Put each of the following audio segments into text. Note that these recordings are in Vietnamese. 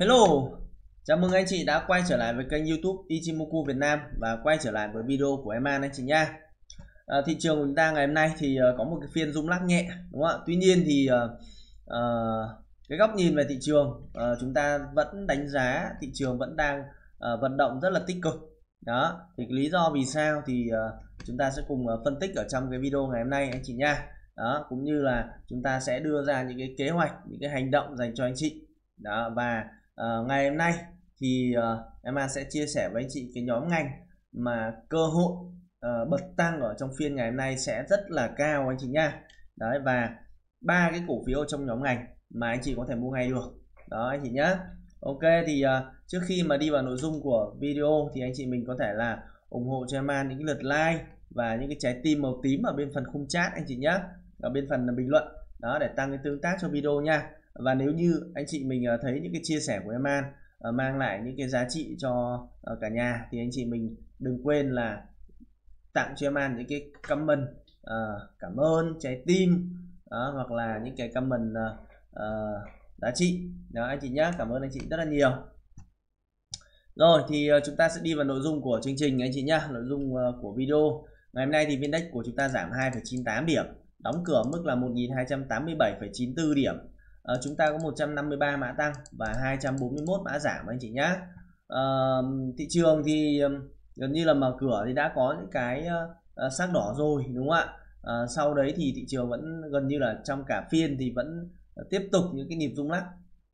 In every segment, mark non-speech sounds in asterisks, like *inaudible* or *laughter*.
Hello, chào mừng anh chị đã quay trở lại với kênh youtube Ichimoku Việt Nam và quay trở lại với video của em An anh chị nha. À, Thị trường của chúng ta ngày hôm nay thì uh, có một cái phiên rung lắc nhẹ đúng không ạ? Tuy nhiên thì uh, uh, cái góc nhìn về thị trường uh, chúng ta vẫn đánh giá thị trường vẫn đang uh, vận động rất là tích cực. Đó thì lý do vì sao thì uh, chúng ta sẽ cùng uh, phân tích ở trong cái video ngày hôm nay anh chị nha. Đó cũng như là chúng ta sẽ đưa ra những cái kế hoạch những cái hành động dành cho anh chị. Đó và à, ngày hôm nay thì uh, em An sẽ chia sẻ với anh chị cái nhóm ngành mà cơ hội uh, bật tăng ở trong phiên ngày hôm nay sẽ rất là cao anh chị nha đấy và ba cái cổ phiếu trong nhóm ngành mà anh chị có thể mua ngay được. Đó anh chị nhé ok thì uh, trước khi mà đi vào nội dung của video thì anh chị mình có thể là ủng hộ cho em An những lượt like và những cái trái tim màu tím ở bên phần khung chat anh chị nhé ở bên phần bình luận. Đó để tăng cái tương tác cho video nha và nếu như anh chị mình ờ, thấy những cái chia sẻ của em An ờ, mang lại những cái giá trị cho ờ, cả nhà thì anh chị mình đừng quên là tặng cho em An những cái comment cảm ơn trái tim đó, hoặc là những cái comment giá trị. Đó anh chị nhé cảm ơn anh chị rất là nhiều. Rồi thì chúng ta sẽ đi vào nội dung của chương trình anh chị nhá nội dung của video. Ngày hôm nay thì index của chúng ta giảm 2,98 điểm đóng cửa mức là 1287,94 điểm à, chúng ta có 153 mã tăng và 241 mã giảm anh chị nhá. À, thị trường thì gần như là mở cửa thì đã có những cái uh, sắc đỏ rồi đúng không ạ? À, sau đấy thì thị trường vẫn gần như là trong cả phiên thì vẫn tiếp tục những cái nhịp rung lắc.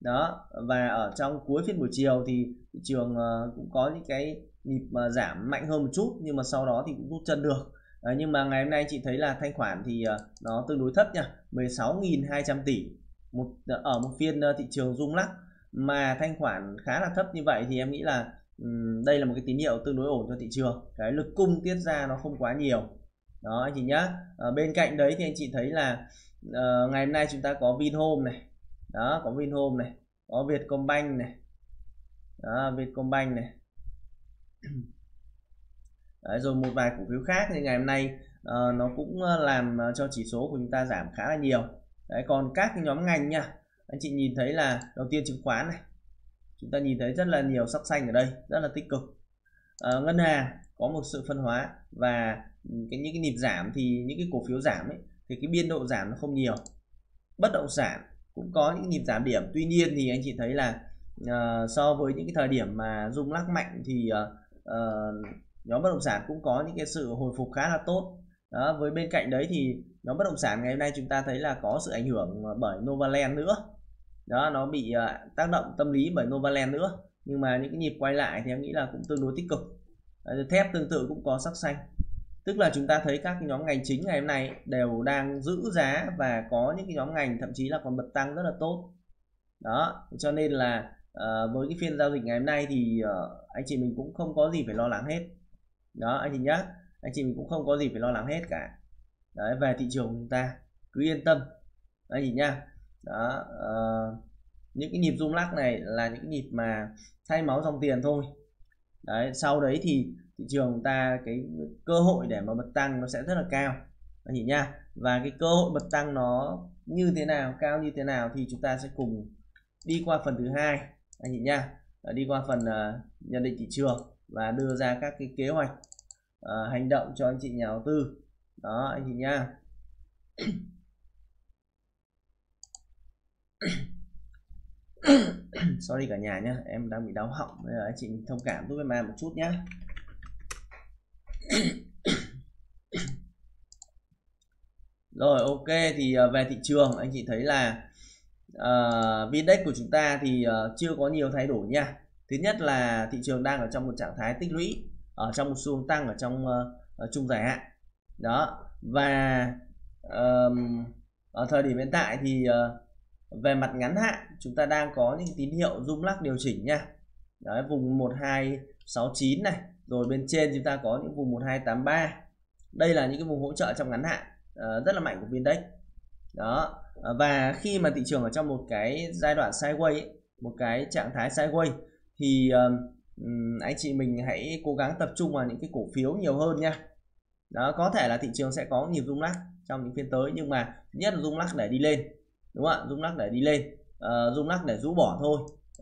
Đó và ở trong cuối phiên buổi chiều thì thị trường uh, cũng có những cái nhịp uh, giảm mạnh hơn một chút nhưng mà sau đó thì cũng rút chân được. À, nhưng mà ngày hôm nay chị thấy là thanh khoản thì uh, nó tương đối thấp nha 16.200 tỷ một ở một phiên ờ, thị trường rung lắc mà thanh khoản khá là thấp như vậy thì em nghĩ là um, đây là một cái tín hiệu tương đối ổn cho thị trường. Cái lực cung tiết ra nó không quá nhiều. Đó anh chị nhá. Ở bên cạnh đấy thì anh chị thấy là uh, ngày hôm nay chúng ta có Vinhome này. Đó có Vinhome này có Vietcombank này. Đó Vietcombank này. *clears throat* Đấy, rồi một vài cổ phiếu khác thì ngày hôm nay uh, nó cũng làm cho chỉ số của chúng ta giảm khá là nhiều đấy còn các cái nhóm ngành nha. Anh chị nhìn thấy là đầu tiên chứng khoán này. Chúng ta nhìn thấy rất là nhiều sắc xanh ở đây rất là tích cực. À, ngân hàng có một sự phân hóa và cái những cái nhịp giảm thì những cái cổ phiếu giảm ấy thì cái biên độ giảm nó không nhiều. Bất động sản cũng có những nhịp giảm điểm. Tuy nhiên thì anh chị thấy là uh, so với những cái thời điểm mà rung lắc mạnh thì uh, uh, nhóm bất động sản cũng có những cái sự hồi phục khá là tốt. Đó với bên cạnh đấy thì nhóm bất động sản ngày hôm nay chúng ta thấy là có sự ảnh hưởng ờ, bởi Novaland nữa. Đó nó bị uh, tác động tâm lý bởi Novaland nữa. Nhưng mà những cái nhịp quay lại thì em nghĩ là cũng tương đối tích cực. Ờ, thép tương tự cũng có sắc xanh. Tức là chúng ta thấy các nhóm ngành chính ngày hôm nay đều đang giữ giá và có những cái nhóm ngành thậm chí là còn bật tăng rất là tốt. Đó cho nên là uh, với cái phiên giao dịch ngày hôm nay thì uh, anh chị mình cũng không có gì phải lo lắng hết. Đó anh chị nhá anh chị mình cũng không có gì phải lo lắng hết cả đấy về thị trường của chúng ta cứ yên tâm. Anh chị nha đó uh, những cái nhịp rung lắc này là những cái nhịp mà thay máu dòng tiền thôi. Đấy sau đấy thì thị trường chúng ta cái cơ hội để mà bật tăng nó sẽ rất là cao. Anh chị nha và cái cơ hội bật tăng nó như thế nào cao như thế nào thì chúng ta sẽ cùng đi qua phần thứ hai. Anh chị nha đi qua phần uh, nhận định thị trường và đưa ra các cái kế hoạch uh, hành động cho anh chị nhà đầu tư đó anh chị nha. *coughs* Sorry cả nhà nhé em đang bị đau họng bây giờ anh chị thông cảm giúp em một chút nhé *coughs* rồi ok thì ờ, về thị trường anh chị thấy là ờ, uh, index của chúng ta thì uh, chưa có nhiều thay đổi nha. Thứ nhất là thị trường đang ở trong một trạng thái tích lũy ở trong một xu hướng tăng ở trong uh, trung dài hạn đó. Và um, ở thời điểm hiện tại thì uh, về mặt ngắn hạn chúng ta đang có những tín hiệu rung lắc điều chỉnh nha. Đấy, vùng 1269 này rồi bên trên chúng ta có những vùng 1283 đây là những cái vùng hỗ trợ trong ngắn hạn uh, rất là mạnh của Vindex. Đó. Và khi mà thị trường ở trong một cái giai đoạn sideways ấy, một cái trạng thái sideways thì um, anh chị mình hãy cố gắng tập trung vào những cái cổ phiếu nhiều hơn nha đó có thể là thị trường sẽ có nhiều rung lắc trong những phiên tới nhưng mà nhất là rung lắc để đi lên đúng không ạ? Rung lắc để đi lên uh, rung lắc để rũ bỏ thôi.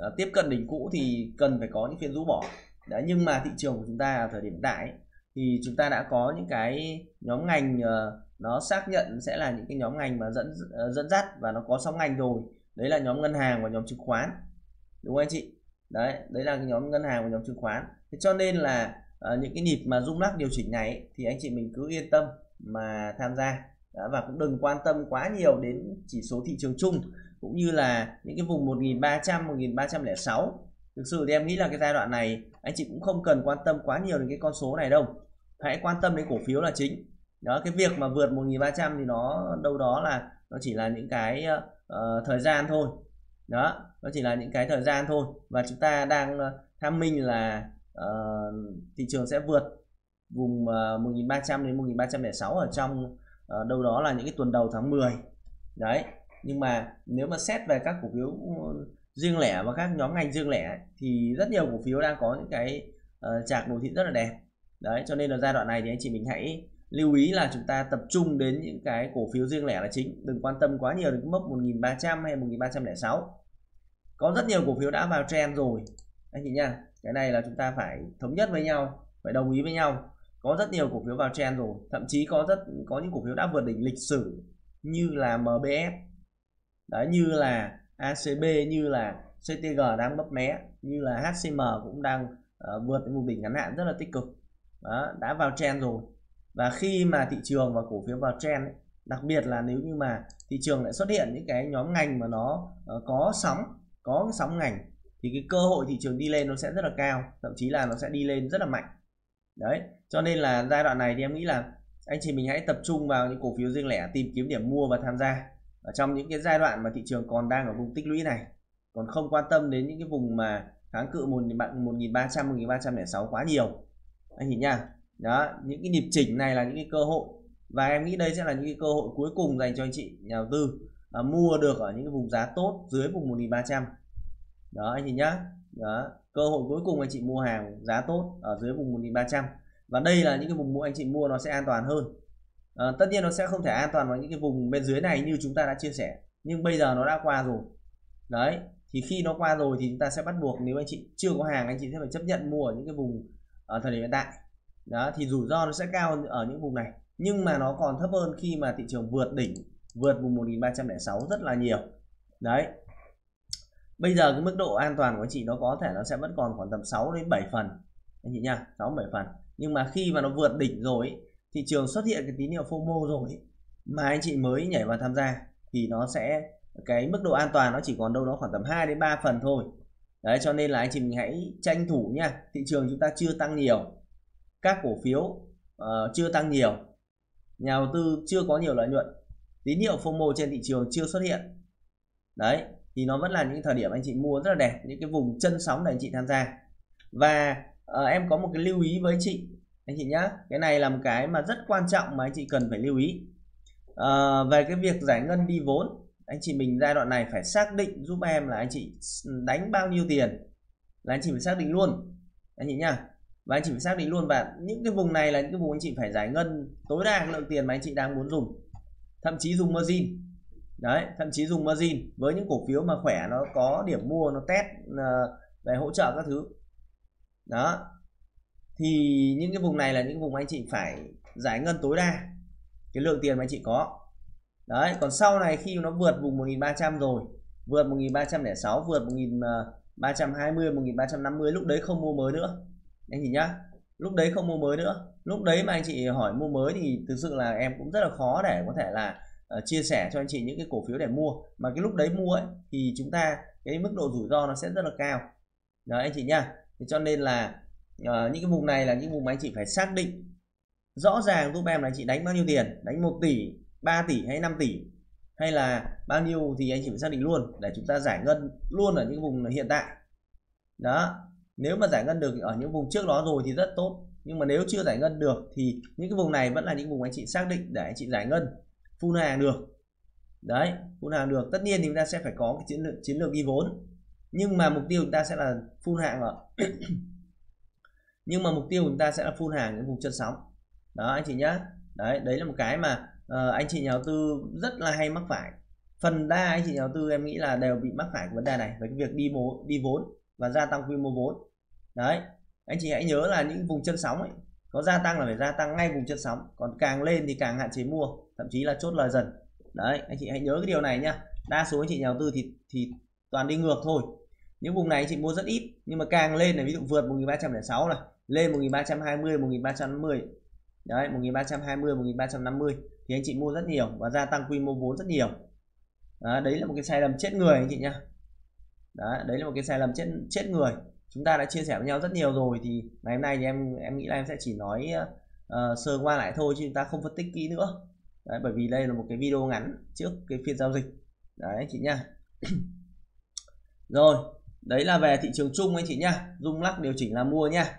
Uh, tiếp cận đỉnh cũ thì cần phải có những phiên rũ bỏ. Đấy nhưng mà thị trường của chúng ta ở thời điểm hiện tại thì chúng ta đã có những cái nhóm ngành uh, nó xác nhận sẽ là những cái nhóm ngành mà dẫn uh, dẫn dắt và nó có sóng ngành rồi. Đấy là nhóm ngân hàng và nhóm chứng khoán đúng không anh chị? Đấy đấy là cái nhóm ngân hàng và nhóm chứng khoán. Thế cho nên là à, những cái nhịp mà rung lắc điều chỉnh này ấy, thì anh chị mình cứ yên tâm mà tham gia. Đó, và cũng đừng quan tâm quá nhiều đến chỉ số thị trường chung cũng như là những cái vùng 1300 1306 thực sự thì em nghĩ là cái giai đoạn này anh chị cũng không cần quan tâm quá nhiều đến cái con số này đâu. Hãy quan tâm đến cổ phiếu là chính. Đó cái việc mà vượt 1300 thì nó đâu đó là nó chỉ là những cái uh, thời gian thôi. Đó nó chỉ là những cái thời gian thôi. Và chúng ta đang uh, tham minh là uh, thị trường sẽ vượt vùng ờ, uh, 1300 đến 1306 ở trong uh, đâu đó là những cái tuần đầu tháng 10 đấy nhưng mà nếu mà xét về các cổ phiếu ừ, riêng lẻ và các nhóm ngành riêng lẻ thì rất nhiều cổ phiếu đang có những cái uh, chạc đồ thị rất là đẹp. Đấy cho nên là giai đoạn này thì anh chị mình hãy lưu ý là chúng ta tập trung đến những cái cổ phiếu riêng lẻ là chính. Đừng quan tâm quá nhiều đến mốc 1300 hay 1306 có rất nhiều cổ phiếu đã vào trend rồi anh chị nha cái này là chúng ta phải thống nhất với nhau phải đồng ý với nhau. Có rất nhiều cổ phiếu vào trend rồi thậm chí có rất có những cổ phiếu đã vượt đỉnh lịch sử như là MBS đó như là ACB như là CTG đang bấp mé như là HCM cũng đang uh, vượt vùng đỉnh ngắn hạn rất là tích cực. Đó, đã vào trend rồi. Và khi mà thị trường và cổ phiếu vào trend ấy, đặc biệt là nếu như mà thị trường lại xuất hiện những cái nhóm ngành mà nó uh, có sóng có cái sóng ngành thì cái cơ hội thị trường đi lên nó sẽ rất là cao thậm chí là nó sẽ đi lên rất là mạnh. Đấy cho nên là giai đoạn này thì em nghĩ là anh chị mình hãy tập trung vào những cổ phiếu riêng lẻ tìm kiếm điểm mua và tham gia. Ở trong những cái giai đoạn mà thị trường còn đang ở vùng tích lũy này còn không quan tâm đến những cái vùng mà kháng cự một một nghìn ba trăm một nghìn ba trăm lẻ sáu quá nhiều. Anh nhìn nha đó những cái nhịp chỉnh này là những cái cơ hội. Và em nghĩ đây sẽ là những cái cơ hội cuối cùng dành cho anh chị nhà đầu tư à, mua được ở những cái vùng giá tốt dưới vùng 1300 đó anh chị nhá. Đó cơ hội cuối cùng anh chị mua hàng giá tốt ở dưới vùng 1300 và đây là những cái vùng mua anh chị mua nó sẽ an toàn hơn. À, tất nhiên nó sẽ không thể an toàn vào những cái vùng bên dưới này như chúng ta đã chia sẻ. Nhưng bây giờ nó đã qua rồi. Đấy thì khi nó qua rồi thì chúng ta sẽ bắt buộc nếu anh chị chưa có hàng anh chị sẽ phải chấp nhận mua ở những cái vùng ở thời điểm hiện tại. Đó thì rủi ro nó sẽ cao hơn ở những vùng này. Nhưng mà nó còn thấp hơn khi mà thị trường vượt đỉnh vượt vùng 1306 rất là nhiều. Đấy bây giờ cái mức độ an toàn của anh chị nó có thể nó sẽ vẫn còn khoảng tầm 6 đến 7 phần. Anh chị nha 6 7 phần. Nhưng mà khi mà nó vượt đỉnh rồi thị trường xuất hiện cái tín hiệu FOMO rồi mà anh chị mới nhảy vào tham gia thì nó sẽ cái mức độ an toàn nó chỉ còn đâu đó khoảng tầm 2 đến 3 phần thôi. Đấy cho nên là anh chị mình hãy tranh thủ nha thị trường chúng ta chưa tăng nhiều các cổ phiếu uh, chưa tăng nhiều nhà đầu tư chưa có nhiều lợi nhuận tín hiệu FOMO trên thị trường chưa xuất hiện. Đấy thì nó vẫn là những thời điểm anh chị mua rất là đẹp những cái vùng chân sóng để anh chị tham gia và uh, em có một cái lưu ý với chị anh chị nhá cái này là một cái mà rất quan trọng mà anh chị cần phải lưu ý uh, về cái việc giải ngân đi vốn anh chị mình giai đoạn này phải xác định giúp em là anh chị đánh bao nhiêu tiền là anh chị phải xác định luôn anh chị nhá và anh chị phải xác định luôn và những cái vùng này là những cái vùng anh chị phải giải ngân tối đa lượng tiền mà anh chị đang muốn dùng thậm chí dùng margin đấy, thậm chí dùng margin. Với những cổ phiếu mà khỏe, nó có điểm mua, nó test ờ, về hỗ trợ các thứ. Đó. Thì những cái vùng này là những vùng anh chị phải giải ngân tối đa cái lượng tiền mà anh chị có. Đấy, còn sau này khi nó vượt vùng 1300 rồi, vượt 1306 vượt 1320 1350 lúc đấy không mua mới nữa. Anh chị nhá, lúc đấy không mua mới nữa. Lúc đấy mà anh chị hỏi mua mới thì thực sự là em cũng rất là khó để có thể là uh, chia sẻ cho anh chị những cái cổ phiếu để mua. Mà cái lúc đấy mua ấy thì chúng ta cái mức độ rủi ro nó sẽ rất là cao. Đấy anh chị nhá. Thì cho nên là uh, những cái vùng này là những vùng mà anh chị phải xác định rõ ràng giúp em là anh chị đánh bao nhiêu tiền. Đánh 1 tỷ 3 tỷ hay 5 tỷ. Hay là bao nhiêu thì anh chị phải xác định luôn để chúng ta giải ngân luôn ở những vùng hiện tại. Đó. Nếu mà giải ngân được ở những vùng trước đó rồi thì rất tốt. Nhưng mà nếu chưa giải ngân được thì những cái vùng này vẫn là những vùng anh chị xác định để anh chị giải ngân phun hàng được. Đấy phun hàng được. Tất nhiên thì chúng ta sẽ phải có cái chiến lược chiến lược ghi vốn. Nhưng mà mục tiêu chúng ta sẽ là phun hàng ở nhưng mà mục tiêu chúng ta sẽ là phun hàng những vùng chân sóng. Đó anh chị nhá. Đấy đấy là một cái mà uh, anh chị nhà đầu tư rất là hay mắc phải. Phần đa anh chị nhà đầu tư em nghĩ là đều bị mắc phải cái vấn đề này về cái việc đi mô đi vốn và gia tăng quy mô vốn. Đấy anh chị hãy nhớ là những vùng chân sóng ấy có gia tăng là phải gia tăng ngay vùng chân sóng còn càng lên thì càng hạn chế mua thậm chí là chốt lời dần. Đấy anh chị hãy nhớ cái điều này nhá. Đa số anh chị nhà đầu tư thì thì toàn đi ngược thôi. Những vùng này anh chị mua rất ít nhưng mà càng lên này ví dụ vượt 1306 này lên 1320 1350 đấy 1320 1350 thì anh chị mua rất nhiều và gia tăng quy mô vốn rất nhiều. Đó, đấy là một cái sai lầm chết người anh chị nhá. Đó, đấy là một cái sai lầm chết chết người. Chúng ta đã chia sẻ với nhau rất nhiều rồi thì ngày hôm nay thì em em nghĩ là em sẽ chỉ nói uh, sơ qua lại thôi chứ chúng ta không phân tích kỹ nữa đấy, bởi vì đây là một cái video ngắn trước cái phiên giao dịch. Đấy anh chị nha *clears throat* rồi đấy là về thị trường chung anh chị nhá. Rung lắc điều chỉnh là mua nha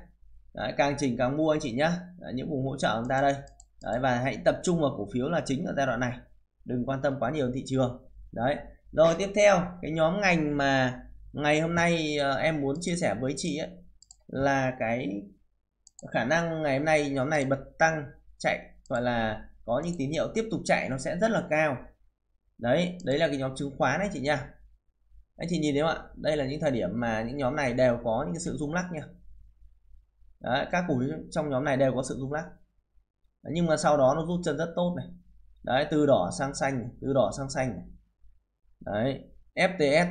đấy, càng chỉnh càng mua anh chị nhá. Đấy, những vùng hỗ trợ chúng ta đây. Đấy, và hãy tập trung vào cổ phiếu là chính ở giai đoạn này. Đừng quan tâm quá nhiều thị trường. Đấy. Rồi tiếp theo cái nhóm ngành mà ngày hôm nay uh, em muốn chia sẻ với chị ấy, là cái khả năng ngày hôm nay nhóm này bật tăng chạy gọi là có những tín hiệu tiếp tục chạy nó sẽ rất là cao. Đấy đấy là cái nhóm chứng khoán đấy chị nha. Anh chị nhìn thấy không ạ? Đây là những thời điểm mà những nhóm này đều có những sự rung lắc nha. Đấy, các cổ phiếu trong nhóm này đều có sự rung lắc. Đấy, nhưng mà sau đó nó rút chân rất tốt này. Đấy từ đỏ sang xanh này, từ đỏ sang xanh này. đấy FTS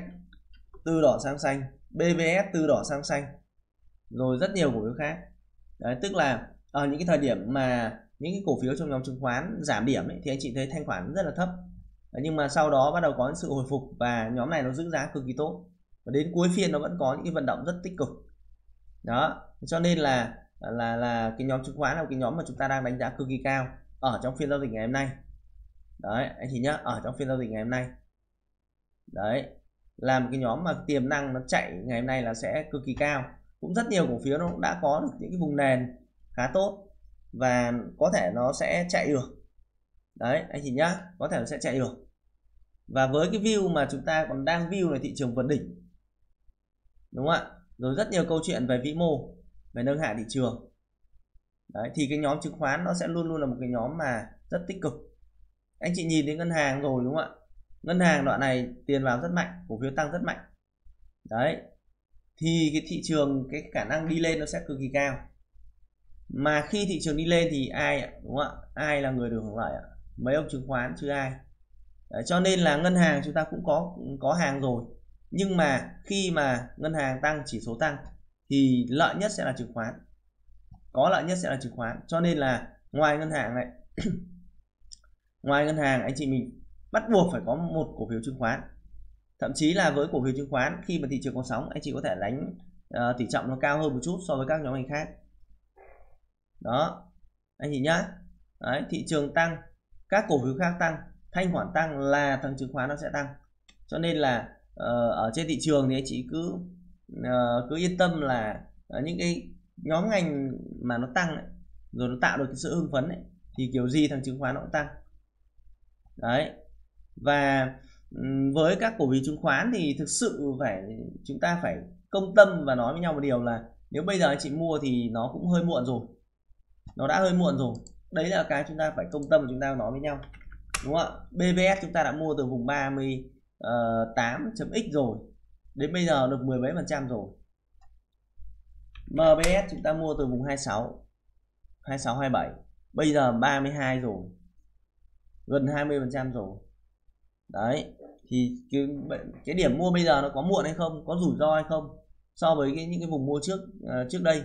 từ đỏ sang xanh BVS từ đỏ sang xanh rồi rất nhiều cổ phiếu khác. Đấy tức là ở những cái thời điểm mà những cái cổ phiếu trong nhóm chứng khoán giảm điểm ấy, thì anh chị thấy thanh khoản rất là thấp. Nhưng mà sau đó bắt đầu có sự hồi phục và nhóm này nó giữ giá cực kỳ tốt. Và đến cuối phiên nó vẫn có những cái vận động rất tích cực. Đó cho nên là là là cái nhóm chứng khoán là cái nhóm mà chúng ta đang đánh giá cực kỳ cao ở trong phiên giao dịch ngày hôm nay. Đấy anh chị nhá ở trong phiên giao dịch ngày hôm nay. Đấy là một cái nhóm mà tiềm năng nó chạy ngày hôm nay là sẽ cực kỳ cao. Cũng rất nhiều cổ phiếu nó cũng đã có được những cái vùng nền khá tốt và có thể nó sẽ chạy được. Đấy, anh chị nhá, có thể nó sẽ chạy được. Và với cái view mà chúng ta còn đang view là thị trường vượt đỉnh. Đúng không ạ? Rồi rất nhiều câu chuyện về vĩ mô, về nâng hạ thị trường. Đấy, thì cái nhóm chứng khoán nó sẽ luôn luôn là một cái nhóm mà rất tích cực. Anh chị nhìn đến ngân hàng rồi đúng không ạ? Ngân hàng đoạn này tiền vào rất mạnh, cổ phiếu tăng rất mạnh. Đấy, thì cái thị trường, cái khả năng đi lên nó sẽ cực kỳ cao mà khi thị trường đi lên thì ai đúng không ạ? Ai là người được hưởng lợi ạ? Mấy ông chứng khoán chứ ai? Đấy, cho nên là ngân hàng chúng ta cũng có có hàng rồi. Nhưng mà khi mà ngân hàng tăng chỉ số tăng thì lợi nhất sẽ là chứng khoán. Có lợi nhất sẽ là chứng khoán. Cho nên là ngoài ngân hàng này *coughs* ngoài ngân hàng anh chị mình bắt buộc phải có một cổ phiếu chứng khoán. Thậm chí là với cổ phiếu chứng khoán khi mà thị trường có sóng anh chị có thể đánh uh, tỷ trọng nó cao hơn một chút so với các nhóm ngành khác đó. Anh chị nhá. Đấy, thị trường tăng các cổ phiếu khác tăng thanh khoản tăng là thằng chứng khoán nó sẽ tăng. Cho nên là uh, ở trên thị trường thì anh chị cứ uh, cứ yên tâm là uh, những cái nhóm ngành mà nó tăng ấy, rồi nó tạo được cái sự hưng phấn ấy, thì kiểu gì thằng chứng khoán nó cũng tăng. Đấy. Và với các cổ phiếu chứng khoán thì thực sự phải chúng ta phải công tâm và nói với nhau một điều là nếu bây giờ anh chị mua thì nó cũng hơi muộn rồi nó đã hơi muộn rồi. Đấy là cái chúng ta phải công tâm chúng ta nói với nhau. Đúng không ạ? BVS chúng ta đã mua từ vùng 38.x ờ, rồi. Đến bây giờ được mười mấy phần trăm rồi. MBS chúng ta mua từ vùng 26 26 27 bây giờ 32 rồi. Gần 20 phần trăm rồi. Đấy thì cái, cái điểm mua bây giờ nó có muộn hay không có rủi ro hay không so với cái những cái vùng mua trước uh, trước đây?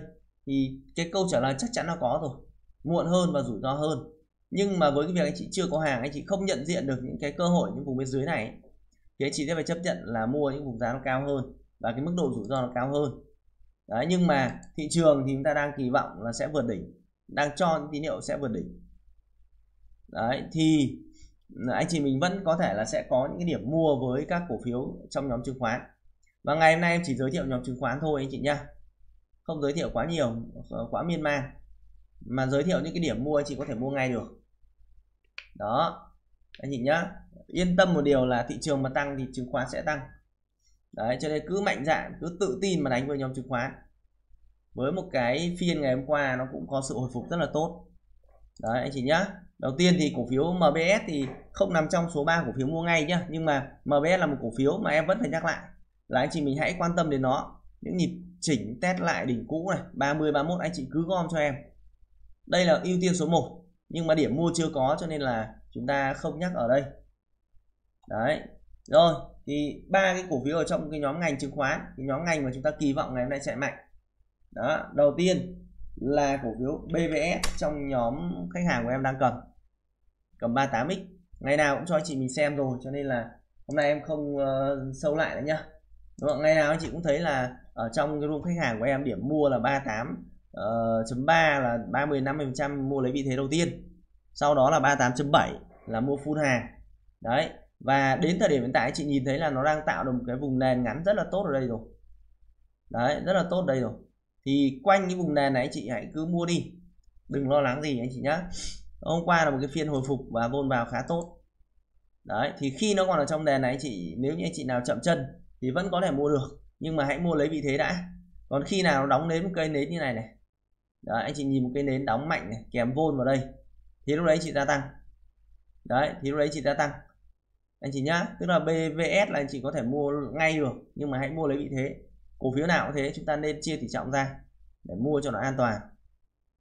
Thì cái câu trả lời chắc chắn nó có rồi. Muộn hơn và rủi ro hơn. Nhưng mà với cái việc anh chị chưa có hàng, anh chị không nhận diện được những cái cơ hội, những vùng bên dưới này, thì anh chị sẽ phải chấp nhận là mua những vùng giá nó cao hơn và cái mức độ rủi ro nó cao hơn. Đấy, nhưng mà thị trường thì chúng ta đang kỳ vọng là sẽ vượt đỉnh, đang cho những tín hiệu sẽ vượt đỉnh. Đấy, thì anh chị mình vẫn có thể là sẽ có những cái điểm mua với các cổ phiếu trong nhóm chứng khoán. Và ngày hôm nay em chỉ giới thiệu nhóm chứng khoán thôi anh chị nhá không giới thiệu quá nhiều ờ, quá miên man. Mà giới thiệu những cái điểm mua anh chị có thể mua ngay được. Đó. Anh chị nhá, yên tâm một điều là thị trường mà tăng thì chứng khoán sẽ tăng. Đấy, cho nên cứ mạnh dạn, cứ tự tin mà đánh vào nhóm chứng khoán. Với một cái phiên ngày hôm qua nó cũng có sự hồi phục rất là tốt. Đấy, anh chị nhá. Đầu tiên thì cổ phiếu MBS thì không nằm trong số 3 cổ phiếu mua ngay nhá. Nhưng mà MBS là một cổ phiếu mà em vẫn phải nhắc lại. Là anh chị mình hãy quan tâm đến nó những nhịp chỉnh test lại đỉnh cũ này 30 31 anh chị cứ gom cho em. Đây là ưu tiên số 1 nhưng mà điểm mua chưa có cho nên là chúng ta không nhắc ở đây. Đấy rồi thì ba cái cổ phiếu ở trong cái nhóm ngành chứng khoán cái nhóm ngành mà chúng ta kỳ vọng ngày hôm nay sẽ mạnh. Đó đầu tiên là cổ phiếu BVS trong nhóm khách hàng của em đang cầm. Cầm 38x ngày nào cũng cho anh chị mình xem rồi cho nên là hôm nay em không uh, sâu lại nữa nhá. Đúng không? ngày nào anh chị cũng thấy là ở trong cái room khách hàng của em điểm mua là 38 uh, ờ, chấm 3 là 30 50 trăm mua lấy vị thế đầu tiên. Sau đó là 38.7 là mua full hàng. Đấy và đến thời điểm hiện tại chị nhìn thấy là nó đang tạo được một cái vùng nền ngắn rất là tốt ở đây rồi. Đấy rất là tốt đây rồi. Thì quanh cái vùng nền này chị hãy cứ mua đi. Đừng lo lắng gì anh chị nhá. Hôm qua là một cái phiên hồi phục và vôn vào khá tốt. Đấy thì khi nó còn ở trong nền này chị nếu như anh chị nào chậm chân thì vẫn có thể mua được. Nhưng mà hãy mua lấy vị thế đã. Còn khi nào nó đóng đến một cây nến như này này. Đấy anh chị nhìn một cây nến đóng mạnh này kèm vôn vào đây. Thì lúc đấy chị gia tăng. Đấy thì lúc đấy chị gia tăng. Anh chị nhá tức là BVS là anh chị có thể mua ngay được nhưng mà hãy mua lấy vị thế. Cổ phiếu nào cũng thế chúng ta nên chia tỷ trọng ra để mua cho nó an toàn.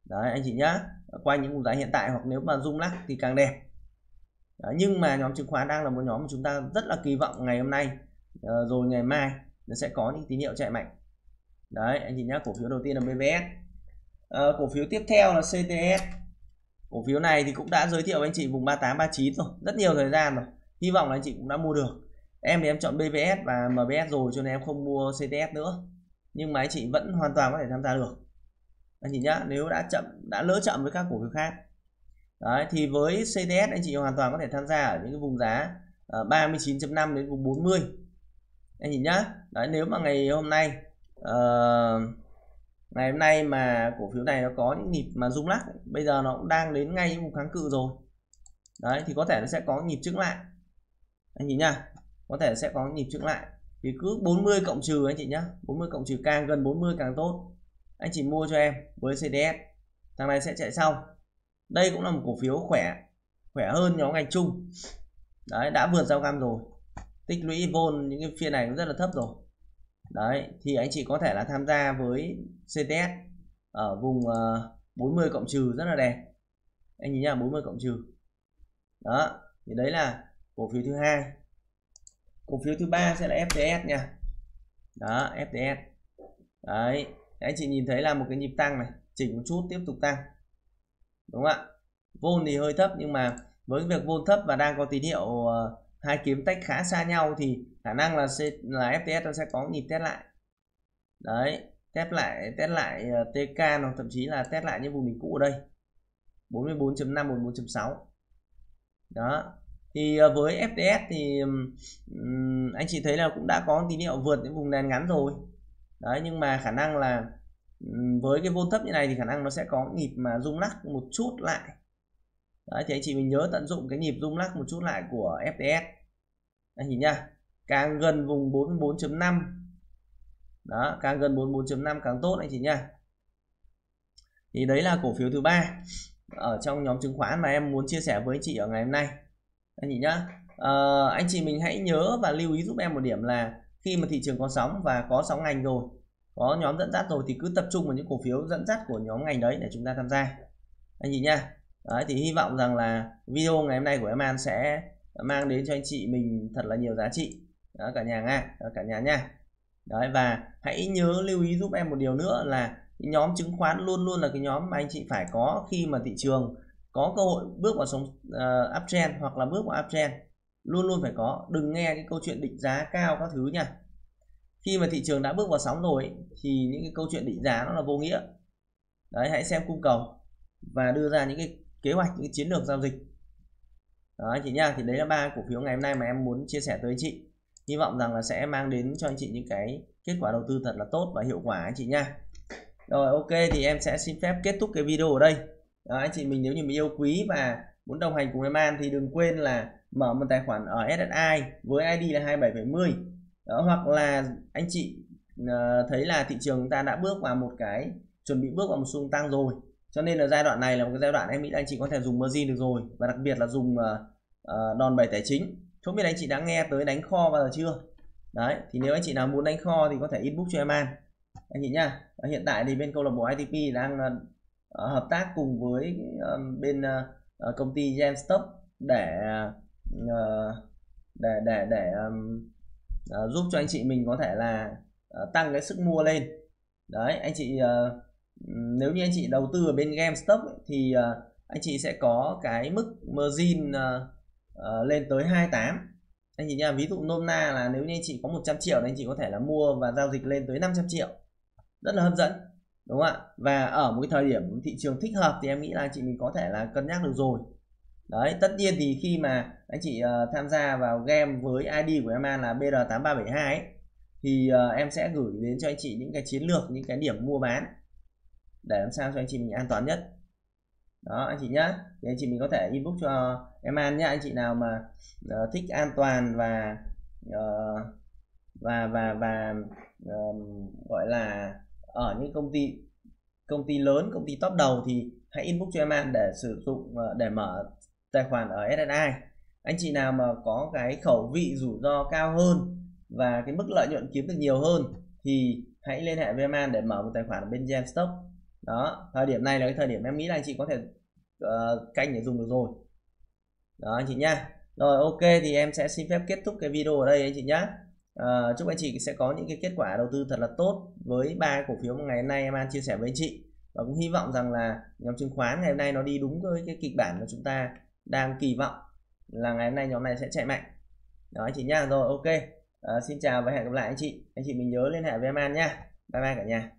Đấy anh chị nhá qua những vùng giá hiện tại hoặc nếu mà rung lắc thì càng đẹp. Đấy, nhưng mà nhóm chứng khoán đang là một nhóm mà chúng ta rất là kỳ vọng ngày hôm nay uh, rồi ngày mai nó sẽ có những tín hiệu chạy mạnh. Đấy anh chị nhá cổ phiếu đầu tiên là BVS uh, ờ, cổ phiếu tiếp theo là CTS cổ phiếu này thì cũng đã giới thiệu với anh chị vùng 38 39 rồi rất nhiều thời gian rồi. Hy vọng là anh chị cũng đã mua được. Em thì em chọn BVS và MBS rồi cho nên em không mua CTS nữa. Nhưng mà anh chị vẫn hoàn toàn có thể tham gia được. Anh chị nhá nếu đã chậm đã lỡ chậm với các cổ phiếu khác. Đấy, thì với CTS anh chị hoàn toàn có thể tham gia ở những cái vùng giá ờ, 39.5 đến vùng 40 anh chị nhá. Đấy, nếu mà ngày hôm nay uh, ngày hôm nay mà cổ phiếu này nó có những nhịp mà rung lắc bây giờ nó cũng đang đến ngay những vùng kháng cự rồi. Đấy thì có thể nó sẽ có nhịp trứng lại. Anh chị nhá. Có thể sẽ có nhịp trứng lại. Thì cứ 40 cộng trừ anh chị nhá. 40 cộng trừ càng gần 40 càng tốt. Anh chị mua cho em với CDS thằng này sẽ chạy sau. Đây cũng là một cổ phiếu khỏe khỏe hơn nhóm ngành chung. Đấy đã vượt giao găm rồi tích lũy vôn những cái phiên này cũng rất là thấp rồi. Đấy thì anh chị có thể là tham gia với CTS ở vùng ờ, uh, 40 cộng trừ rất là đẹp. Anh nhìn nhá 40 cộng trừ. Đó thì đấy là cổ phiếu thứ hai. Cổ phiếu thứ ba sẽ là FTS nha. Đó FTS đấy anh chị nhìn thấy là một cái nhịp tăng này chỉnh một chút tiếp tục tăng. Đúng không ạ? Vôn thì hơi thấp nhưng mà với việc vôn thấp và đang có tín hiệu uh, hai kiếm tách khá xa nhau thì khả năng là C, là FTS nó sẽ có nhịp test lại. Đấy test lại test lại ờ, uh, TK nó thậm chí là test lại những vùng đỉnh cũ ở đây. 44.5 44.6 đó thì uh, với FTS thì um, anh chị thấy là cũng đã có tín hiệu vượt những vùng nền ngắn rồi. Đấy nhưng mà khả năng là um, với cái vô thấp như này thì khả năng nó sẽ có nhịp mà rung lắc một chút lại đấy thì anh chị mình nhớ tận dụng cái nhịp rung lắc một chút lại của FTS anh nhìn nha càng gần vùng 44.5 đó càng gần 44.5 càng tốt anh chị nha thì đấy là cổ phiếu thứ ba ở trong nhóm chứng khoán mà em muốn chia sẻ với anh chị ở ngày hôm nay. Anh chị nhá à, anh chị mình hãy nhớ và lưu ý giúp em một điểm là khi mà thị trường có sóng và có sóng ngành rồi có nhóm dẫn dắt rồi thì cứ tập trung vào những cổ phiếu dẫn dắt của nhóm ngành đấy để chúng ta tham gia. Anh chị nha đấy, thì hy vọng rằng là video ngày hôm nay của em An sẽ mang đến cho anh chị mình thật là nhiều giá trị. Đó cả nhà nha cả nhà nha. Đấy và hãy nhớ lưu ý giúp em một điều nữa là cái nhóm chứng khoán luôn luôn là cái nhóm mà anh chị phải có khi mà thị trường có cơ hội bước vào sống uh, ờ, uptrend hoặc là bước vào uptrend. Luôn luôn phải có. Đừng nghe cái câu chuyện định giá cao các thứ nha. Khi mà thị trường đã bước vào sóng rồi thì những cái câu chuyện định giá nó là vô nghĩa. Đấy hãy xem cung cầu và đưa ra những cái kế hoạch những chiến lược giao dịch. Đó anh chị nha thì đấy là ba cổ phiếu ngày hôm nay mà em muốn chia sẻ tới anh chị. Hy vọng rằng là sẽ mang đến cho anh chị những cái kết quả đầu tư thật là tốt và hiệu quả anh chị nha rồi ok thì em sẽ xin phép kết thúc cái video ở đây. Đó, anh chị mình nếu như mình yêu quý và muốn đồng hành cùng em An thì đừng quên là mở một tài khoản ở SSI với ID là 2770 đó, hoặc là anh chị uh, thấy là thị trường ta đã bước vào một cái chuẩn bị bước vào một xu tăng rồi cho nên là giai đoạn này là một cái giai đoạn em nghĩ anh chị có thể dùng margin được rồi. Và đặc biệt là dùng uh, đòn bẩy tài chính. Không biết anh chị đã nghe tới đánh kho bao giờ chưa? Đấy thì nếu anh chị nào muốn đánh kho thì có thể inbox cho em an. Anh chị nhá hiện tại thì bên câu lạc bộ ITP đang uh, hợp tác cùng với uh, bên uh, công ty Genstock để uh, để để để um, uh, giúp cho anh chị mình có thể là uh, tăng cái sức mua lên. Đấy anh chị uh, nếu như anh chị đầu tư ở bên GameStop ấy, thì uh, anh chị sẽ có cái mức margin uh, uh, lên tới 28 anh chị nha ví dụ nôm na là nếu như anh chị có 100 triệu thì anh chị có thể là mua và giao dịch lên tới 500 triệu. Rất là hấp dẫn đúng không ạ? Và ở một cái thời điểm thị trường thích hợp thì em nghĩ là anh chị mình có thể là cân nhắc được rồi. Đấy tất nhiên thì khi mà anh chị uh, tham gia vào game với ID của em là BR8372 ấy, thì uh, em sẽ gửi đến cho anh chị những cái chiến lược những cái điểm mua bán để làm sao cho anh chị mình an toàn nhất. Đó anh chị nhá. Thì anh chị mình có thể inbox cho em an nhá. Anh chị nào mà uh, thích an toàn và uh, và và và uh, gọi là ở những công ty công ty lớn công ty top đầu thì hãy inbox cho em an để sử dụng uh, để mở tài khoản ở SSI anh chị nào mà có cái khẩu vị rủi ro cao hơn và cái mức lợi nhuận kiếm được nhiều hơn thì hãy liên hệ với em an để mở một tài khoản ở bên Gemstock đó thời điểm này là cái thời điểm em nghĩ là anh chị có thể uh, canh để dùng được rồi. Đó anh chị nhá. Rồi ok thì em sẽ xin phép kết thúc cái video ở đây anh chị nhá. Uh, chúc anh chị sẽ có những cái kết quả đầu tư thật là tốt với ba cổ phiếu mà ngày hôm nay em an chia sẻ với anh chị. Và cũng hy vọng rằng là nhóm chứng khoán ngày hôm nay nó đi đúng với cái kịch bản mà chúng ta đang kỳ vọng là ngày hôm nay nhóm này sẽ chạy mạnh. Đó anh chị nhá. Rồi ok. À, xin chào và hẹn gặp lại anh chị. Anh chị mình nhớ liên hệ với em an nhá. Bye bye cả nhà.